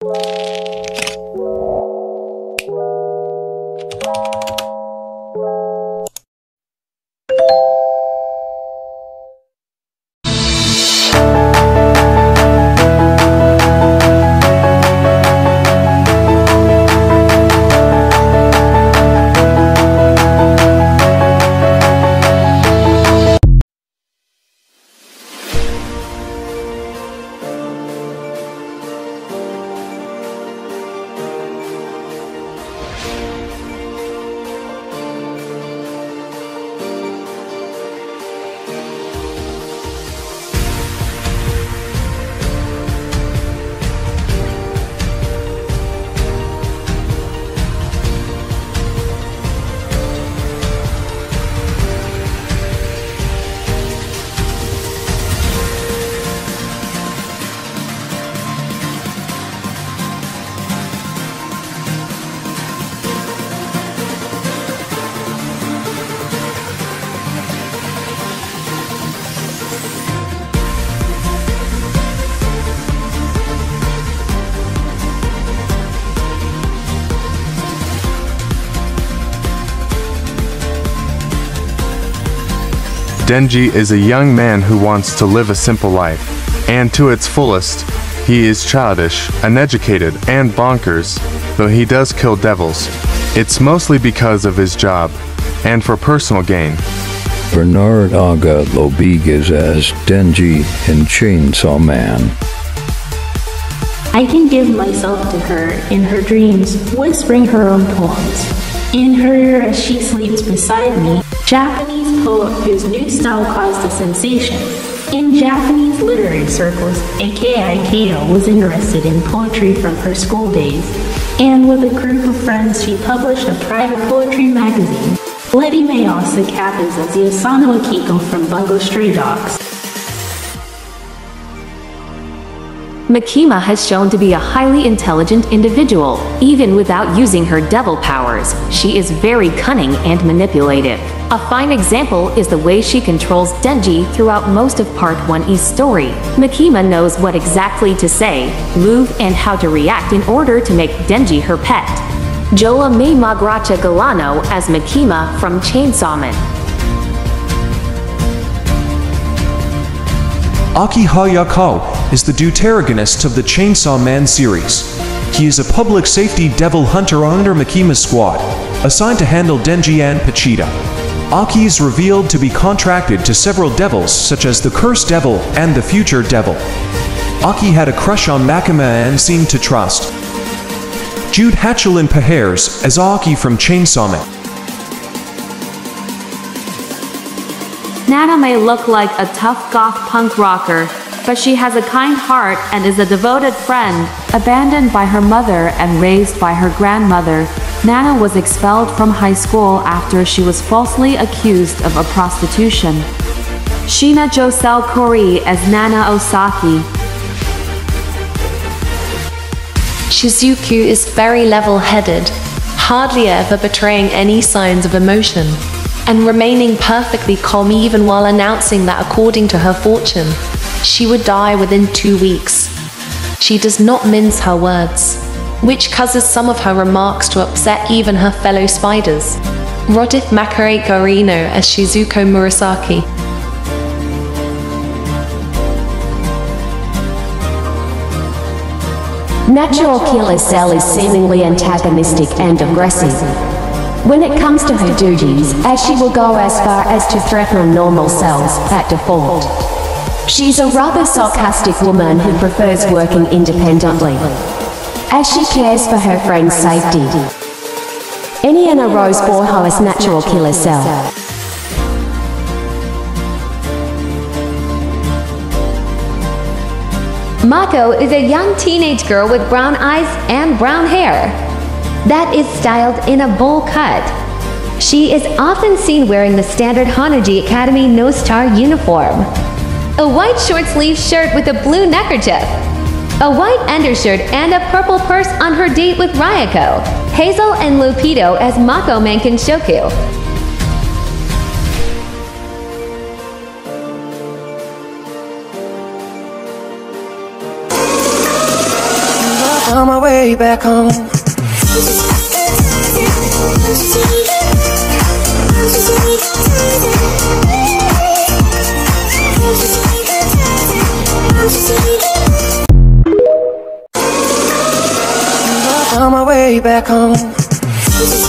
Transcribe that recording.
Música Denji is a young man who wants to live a simple life, and to its fullest, he is childish, uneducated, and bonkers, though he does kill devils. It's mostly because of his job, and for personal gain. Bernard Aga Lobigues as Denji in Chainsaw Man. I can give myself to her in her dreams, whispering her own poems. In her as she sleeps beside me, Japanese poet whose new style caused a sensation. In Japanese literary circles, Akei Kato was interested in poetry from her school days, and with a group of friends, she published a private poetry magazine. Letty May also captures as the Asano Akiko from Bungo Stray Dogs. Makima has shown to be a highly intelligent individual. Even without using her devil powers, she is very cunning and manipulative. A fine example is the way she controls Denji throughout most of Part 1E's story. Makima knows what exactly to say, move, and how to react in order to make Denji her pet. Joa May Magracha Galano as Makima from Chainsaw Man. Aki Hayakawa is the deuteragonist of the Chainsaw Man series. He is a public safety devil hunter under Makima's squad, assigned to handle Denji and Pachita. Aki is revealed to be contracted to several devils such as the Cursed Devil and the Future Devil. Aki had a crush on Makima and seemed to trust. Jude Hatchelin Pajares as Aki from Chainsaw Man. Nana may look like a tough goth punk rocker, but she has a kind heart and is a devoted friend. Abandoned by her mother and raised by her grandmother, Nana was expelled from high school after she was falsely accused of a prostitution. Shina Josel Kori as Nana Osaki. Shizuku is very level-headed, hardly ever betraying any signs of emotion, and remaining perfectly calm even while announcing that according to her fortune, she would die within two weeks. She does not mince her words, which causes some of her remarks to upset even her fellow spiders. Rodith Makare Garino as Shizuku Murasaki. Natural Killer Cell is seemingly antagonistic and aggressive. When it comes to her duties, as she will go as far as to threaten normal cells at default. She's a rather sarcastic woman who prefers working independently, as she cares for her friend's safety. Iniana Rose Borjo as Natural Killer Cell. Mako is a young teenage girl with brown eyes and brown hair that is styled in a bowl cut. She is often seen wearing the standard Honnouji Academy No Star uniform. A white short sleeve shirt with a blue neckerchief. A white undershirt and a purple purse on her date with Ryuko. Hazel and Lupito as Mako Mankanshoku. found my way back home. Back home.